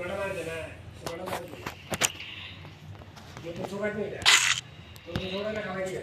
बड़ा मार देना है बड़ा मार देना ये तो छोटा नहीं है तो ये छोटा ना खाएगी है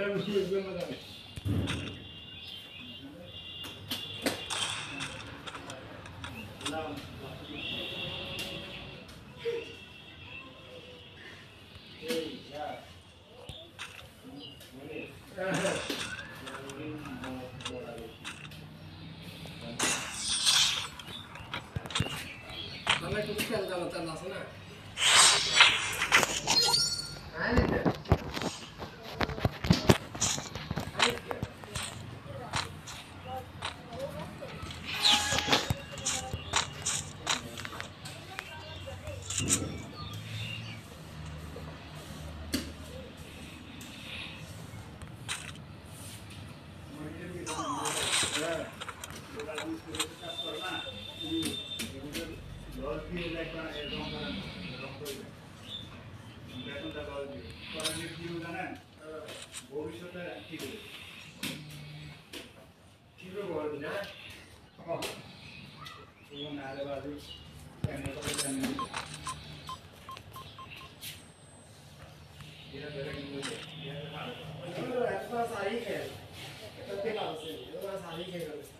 Kalau kita nggak tahu tanah sana. ভবিষ্যতে কি Yeah, that's what I hear. That's what I hear.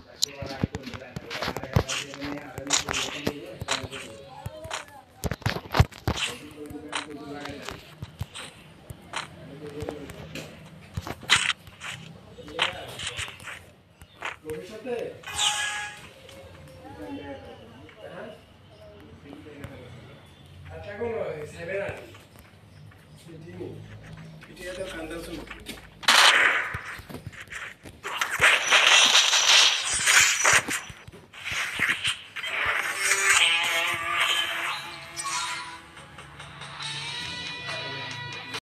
ভবিষ্যতে আচ্ছা এখন সেভেন আর দিনই এটা কান্দার শুনুন